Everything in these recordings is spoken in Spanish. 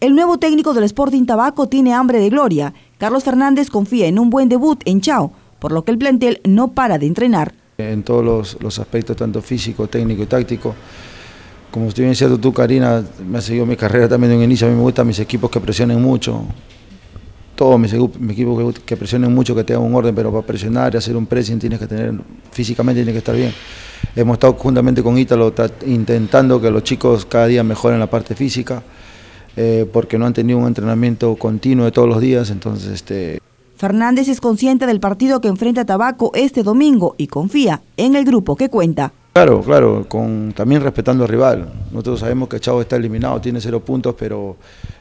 El nuevo técnico del Sporting Tabaco tiene hambre de gloria. Carlos Fernández confía en un buen debut en Chao, por lo que el plantel no para de entrenar. En todos los, aspectos, tanto físico, técnico y táctico. Como estoy bien cierto tú, Karina, me ha seguido mi carrera también de un inicio. A mí me gustan mis equipos que presionen mucho. Todos mis, equipos que, presionen mucho, que tengan un orden, pero para presionar y hacer un pressing tienes que tener, físicamente tienes que estar bien. Hemos estado juntamente con Ítalo intentando que los chicos cada día mejoren la parte física. Eh, porque no han tenido un entrenamiento continuo de todos los días, entonces este... Fernández es consciente del partido que enfrenta Tabaco este domingo y confía en el grupo que cuenta. Claro, claro, con, también respetando al rival. Nosotros sabemos que Chavo está eliminado, tiene cero puntos, pero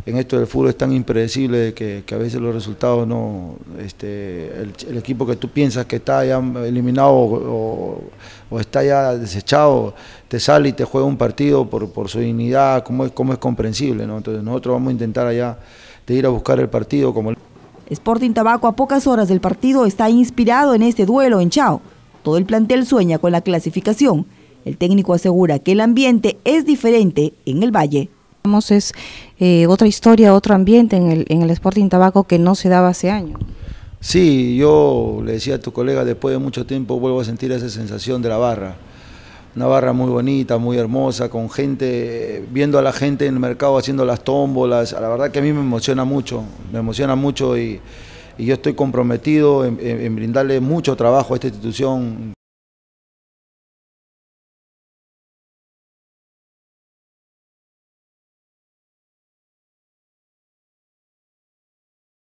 en esto del fútbol es tan impredecible que, a veces los resultados no. Este, el, equipo que tú piensas que está ya eliminado o, está ya desechado, te sale y te juega un partido por, su dignidad, como es, como es comprensible. ¿no? Entonces nosotros vamos a intentar allá de ir a buscar el partido como. Sporting Tabaco a pocas horas del partido está inspirado en este duelo en Chao. Todo el plantel sueña con la clasificación. El técnico asegura que el ambiente es diferente en el Valle. Es eh, otra historia, otro ambiente en el, en el Sporting Tabaco que no se daba hace años. Sí, yo le decía a tu colega, después de mucho tiempo vuelvo a sentir esa sensación de la barra. Una barra muy bonita, muy hermosa, con gente, viendo a la gente en el mercado haciendo las tómbolas. La verdad que a mí me emociona mucho, me emociona mucho y, y yo estoy comprometido en, brindarle mucho trabajo a esta institución.